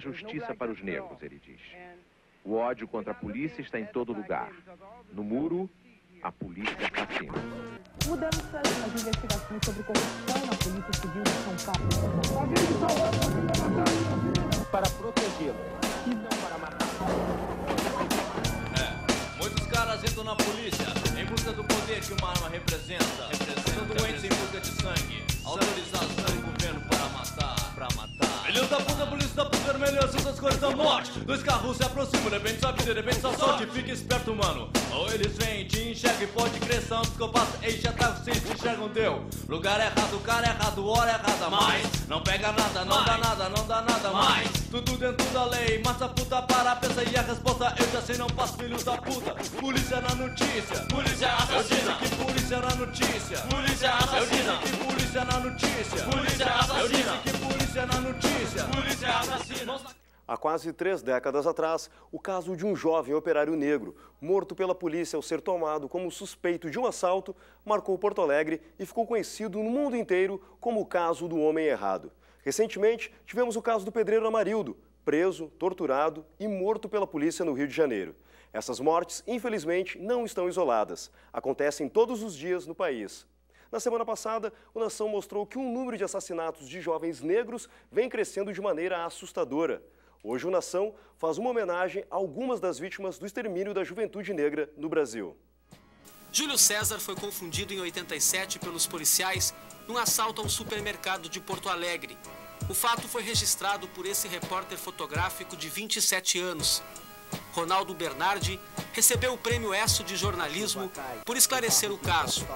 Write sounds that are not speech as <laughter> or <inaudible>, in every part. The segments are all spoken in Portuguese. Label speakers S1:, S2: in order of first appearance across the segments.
S1: justiça para os negros, ele diz. O ódio contra a polícia está em todo lugar. No muro, a polícia assassina.
S2: Mudamos para as investigações sobre corrupção na Polícia Civil de São Paulo.
S3: Para protegê-lo e não para matar.
S4: É, muitos caras entram na polícia em busca do poder que uma arma representa. representa São doentes em busca de sangue, autorizados da puta vermelha, essas cores da morte. Dois carros se aproximam, de repente sabe, de repente só sorte. Fica esperto, mano. Ou eles vêm, te enxergam e pode crer, são psicopatas. Ei, já tá, vocês te enxergam, deu. Lugar errado, cara errado, hora errada. Mas não pega nada, não dá nada, não dá nada mais. Tudo dentro da lei, massa puta para, pensa e a resposta eu já sei, não passo, filhos da puta. Polícia na notícia, polícia assassina. Eu disse que polícia na notícia, polícia assassina. Eu disse que polícia na notícia, polícia assassina. Eu disse que polícia na notícia. Polícia assassina.
S5: Há quase três décadas atrás, o caso de um jovem operário negro, morto pela polícia ao ser tomado como suspeito de um assalto, marcou Porto Alegre e ficou conhecido no mundo inteiro como o caso do homem errado. Recentemente, tivemos o caso do pedreiro Amarildo, preso, torturado e morto pela polícia no Rio de Janeiro. Essas mortes, infelizmente, não estão isoladas. Acontecem todos os dias no país. Na semana passada, o Nação mostrou que o número de assassinatos de jovens negros vem crescendo de maneira assustadora. Hoje, o Nação faz uma homenagem a algumas das vítimas do extermínio da juventude negra no Brasil.
S6: Júlio César foi confundido em 87 pelos policiais num assalto a um supermercado de Porto Alegre. O fato foi registrado por esse repórter fotográfico de 27 anos, Ronaldo Bernardi, recebeu o prêmio ESSO de jornalismo por esclarecer o caso.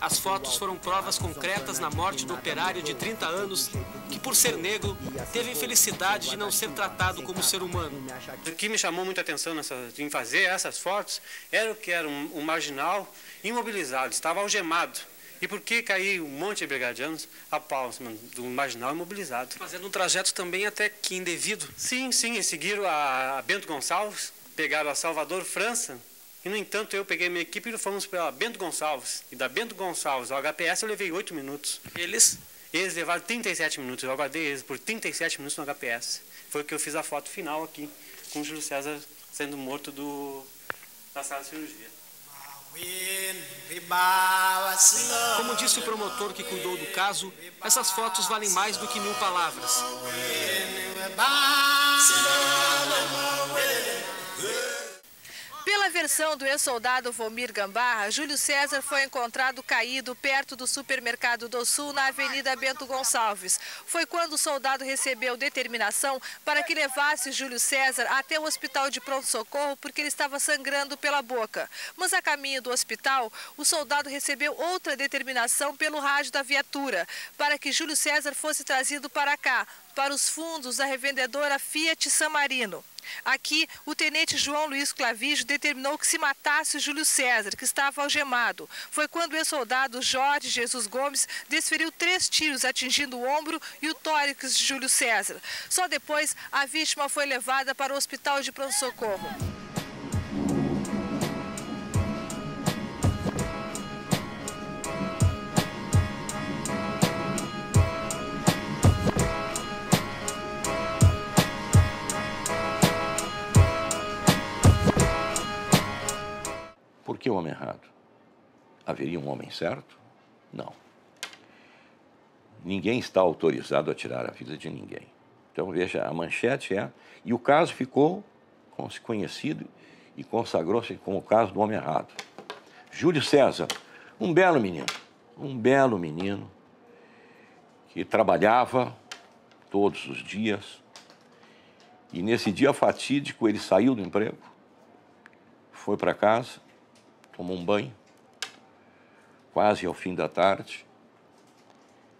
S6: As fotos foram provas concretas na morte do operário de 30 anos, que por ser negro, teve a infelicidade de não ser tratado como ser humano.
S7: O que me chamou muita atenção nessa, em fazer essas fotos era o que era um, um marginal imobilizado, estava algemado. E por que caiu um monte de brigadianos a pau do marginal imobilizado?
S6: Fazendo um trajeto também até que indevido.
S7: Sim, sim, e seguiram a Bento Gonçalves, pegaram a Salvador, França, e no entanto eu peguei minha equipe e fomos para Bento Gonçalves. E da Bento Gonçalves ao HPS eu levei 8 minutos.
S6: Eles?
S7: Eles levaram 37 minutos, eu aguardei eles por 37 minutos no HPS. Foi que eu fiz a foto final aqui, com o Júlio César sendo morto do, da sala de cirurgia.
S6: Como disse o promotor que cuidou do caso, essas fotos valem mais do que mil palavras.
S8: Versão do ex-soldado Vomir Gambarra, Júlio César foi encontrado caído perto do supermercado do Sul, na Avenida Bento Gonçalves. Foi quando o soldado recebeu determinação para que levasse Júlio César até o hospital de pronto-socorro porque ele estava sangrando pela boca. Mas a caminho do hospital, o soldado recebeu outra determinação pelo rádio da viatura para que Júlio César fosse trazido para cá, para os fundos da revendedora Fiat San Marino. Aqui, o tenente João Luiz Clavijo determinou que se matasse Júlio César, que estava algemado. Foi quando o ex-soldado Jorge Jesus Gomes desferiu três tiros, atingindo o ombro e o tórax de Júlio César. Só depois, a vítima foi levada para o hospital de pronto-socorro.
S9: Por que o homem errado? Haveria um homem certo? Não. Ninguém está autorizado a tirar a vida de ninguém. Então, veja, a manchete é. E o caso ficou conhecido e consagrou-se como o caso do homem errado. Júlio César, um belo menino, um belo menino que trabalhava todos os dias. E nesse dia fatídico ele saiu do emprego, foi para casa, tomou um banho, quase ao fim da tarde,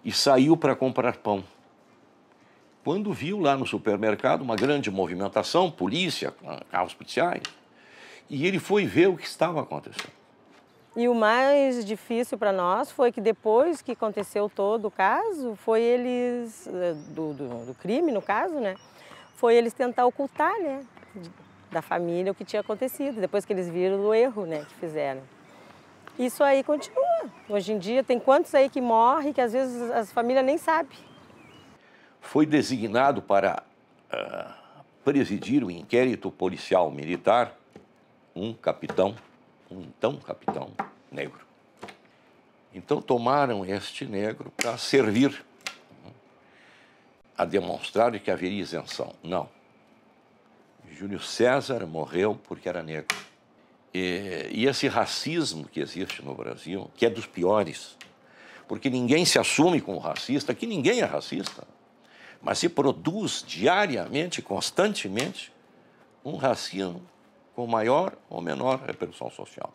S9: e saiu para comprar pão. Quando viu lá no supermercado uma grande movimentação, polícia, carros policiais, e ele foi ver o que estava acontecendo.
S10: E o mais difícil para nós foi que depois que aconteceu todo o caso, foi eles, eh, do, do, do crime no caso, né? Foi eles tentar ocultar, né? Da família o que tinha acontecido, depois que eles viram o erro, né? Que fizeram. Isso aí continua. Hoje em dia tem quantos aí que morrem que às vezes as famílias nem sabem.
S9: Foi designado para uh, presidir o inquérito policial militar um capitão, um então capitão negro. Então tomaram este negro para servir a demonstrar que haveria isenção. Não. Júlio César morreu porque era negro. E, e, esse racismo que existe no Brasil, que é dos piores, porque ninguém se assume como racista, que ninguém é racista, mas se produz diariamente, constantemente, um racismo com maior ou menor repercussão social.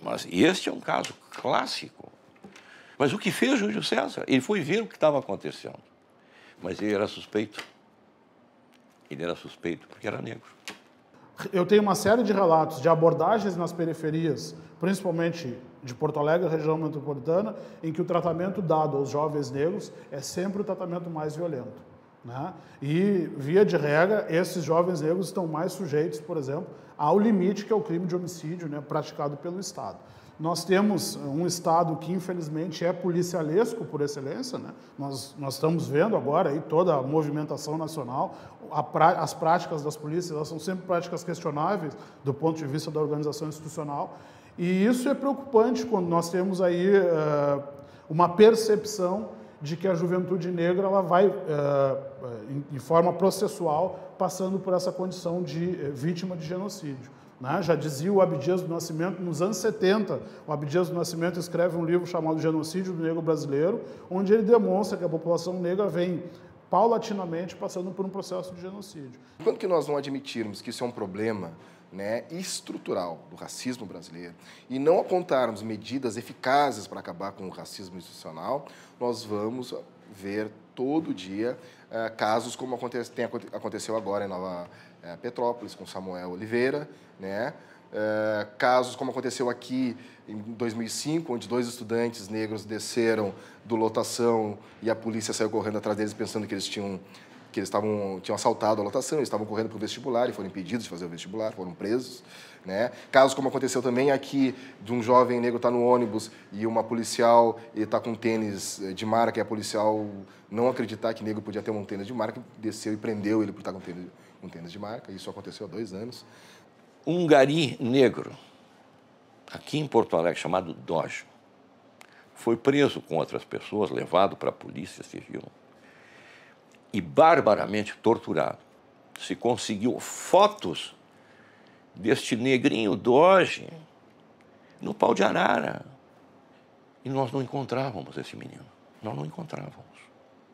S9: Mas este é um caso clássico. Mas o que fez Júlio César? Ele foi ver o que estava acontecendo. Mas ele era suspeito. Ele era suspeito porque era negro.
S11: Eu tenho uma série de relatos de abordagens nas periferias, principalmente de Porto Alegre, região metropolitana, em que o tratamento dado aos jovens negros é sempre o tratamento mais violento. Né? E, via de regra, esses jovens negros estão mais sujeitos, por exemplo, ao limite que é o crime de homicídio né, praticado pelo Estado. Nós temos um Estado que, infelizmente, é policialesco por excelência. Né? Nós, nós estamos vendo agora aí toda a movimentação nacional, a, as práticas das polícias são sempre práticas questionáveis do ponto de vista da organização institucional. E isso é preocupante quando nós temos aí uh, uma percepção de que a juventude negra ela vai, uh, em, em forma processual, passando por essa condição de uh, vítima de genocídio. Né? Já dizia o Abdias do Nascimento, nos anos 70, o Abdias do Nascimento escreve um livro chamado Genocídio do Negro Brasileiro, onde ele demonstra que a população negra vem paulatinamente passando por um processo de genocídio.
S12: Quando que nós não admitirmos que isso é um problema né, estrutural do racismo brasileiro e não apontarmos medidas eficazes para acabar com o racismo institucional, nós vamos ver todo dia uh, casos como tem, aconteceu agora em Nova uh, Petrópolis com Samuel Oliveira, né? Uh, casos como aconteceu aqui em 2005, onde dois estudantes negros desceram do lotação e a polícia saiu correndo atrás deles pensando que eles tinham que eles estavam tinham assaltado a lotação, eles estavam correndo para o vestibular e foram impedidos de fazer o vestibular, foram presos. Né? Casos como aconteceu também aqui, de um jovem negro estar tá no ônibus e uma policial está com tênis eh, de marca e a policial não acreditar que negro podia ter um tênis de marca, desceu e prendeu ele por estar com tênis, um tênis de marca. Isso aconteceu há dois anos.
S9: Um gari negro, aqui em Porto Alegre, chamado Dojo, foi preso com outras pessoas, levado para a polícia civil e barbaramente torturado. Se conseguiu fotos deste negrinho Doge no pau de arara. E nós não encontrávamos esse menino. Nós não encontrávamos.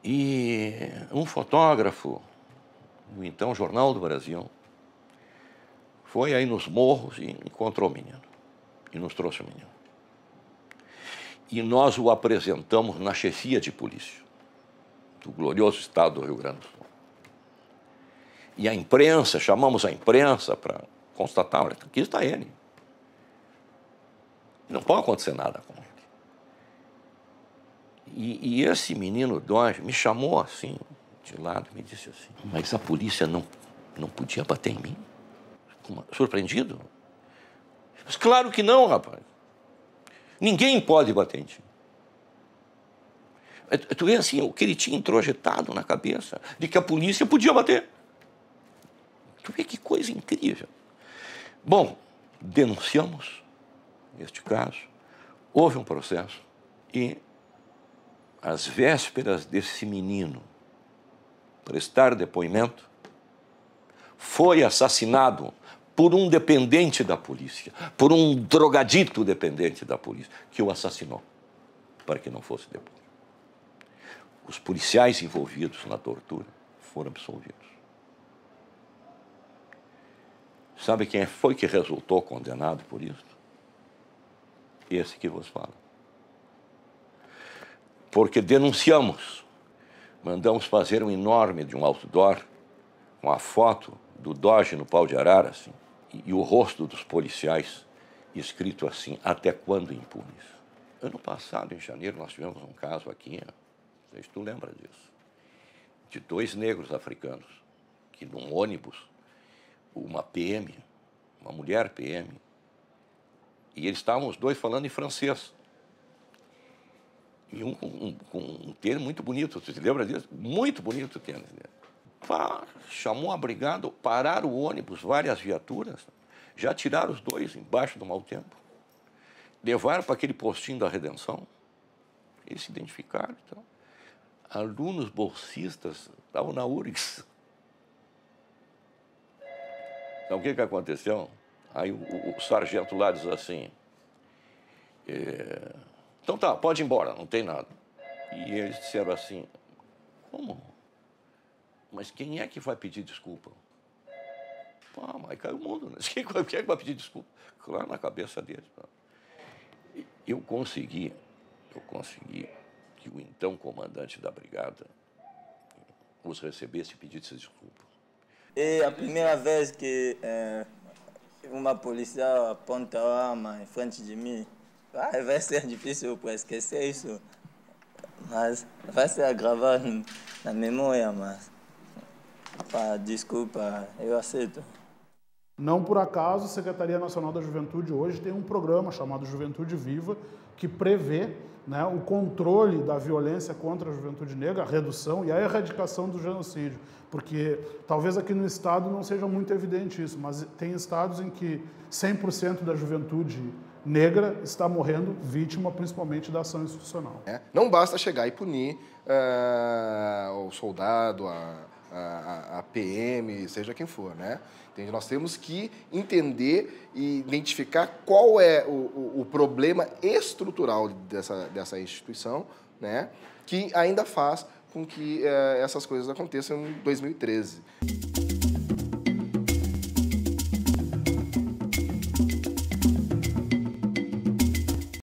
S9: E um fotógrafo do então Jornal do Brasil foi aí nos morros e encontrou o menino. E nos trouxe o menino. E nós o apresentamos na chefia de polícia do glorioso estado do Rio Grande do Sul. E a imprensa, chamamos a imprensa para constatar, olha, aqui está ele. Não pode acontecer nada com ele. E, e esse menino Dodge me chamou assim, de lado, me disse assim, mas a polícia não, não podia bater em mim? Surpreendido? Mas claro que não, rapaz. Ninguém pode bater em ti. Tu vê assim, o que ele tinha introjetado na cabeça de que a polícia podia bater. Tu vê que coisa incrível. Bom, denunciamos este caso, houve um processo e, às vésperas desse menino prestar depoimento, foi assassinado por um dependente da polícia, por um drogadito dependente da polícia, que o assassinou para que não fosse deposto os policiais envolvidos na tortura foram absolvidos. Sabe quem foi que resultou condenado por isso? Esse que vos fala. Porque denunciamos, mandamos fazer um enorme de um outdoor com a foto do Doge no pau de arara, assim, e, e o rosto dos policiais escrito assim, até quando impunes? Ano passado, em janeiro, nós tivemos um caso aqui, não sei se tu lembra disso. De dois negros africanos que num ônibus, uma PM, uma mulher PM, e eles estavam os dois falando em francês. E um com um, um, tênis muito bonito, você se lembra disso? Muito bonito o tênis dele. chamou a brigada, pararam o ônibus, várias viaturas, já tiraram os dois embaixo do mau tempo, levaram para aquele postinho da redenção, eles se identificaram. Então. Alunos bolsistas estavam na URGS. Então, o que, que aconteceu? Aí o, o, o sargento lá diz assim, é, então tá, pode ir embora, não tem nada. E eles disseram assim, como? Mas quem é que vai pedir desculpa? Pô, mas caiu o mundo, né? <laughs> Quem é que vai pedir desculpa? Claro, na cabeça deles. Eu consegui, eu consegui que o então comandante da brigada os recebesse e pedisse desculpa.
S13: É a primeira vez que é, uma policial aponta a arma em frente de mim. Ah, vai ser difícil para esquecer isso, mas vai ser gravado na memória, mas pá, desculpa, eu aceito.
S11: Não por acaso, a Secretaria Nacional da Juventude hoje tem um programa chamado Juventude Viva, que prevê né, o controle da violência contra a juventude negra, a redução e a erradicação do genocídio. Porque talvez aqui no Estado não seja muito evidente isso, mas tem estados em que 100% da juventude negra está morrendo vítima principalmente da ação institucional.
S12: É, não basta chegar e punir uh, o soldado, a, a, a, PM, seja quem for, né? Entende? Nós temos que entender e identificar qual é o, o, o problema estrutural dessa, dessa instituição, né? Que ainda faz com que uh, essas coisas aconteçam em 2013.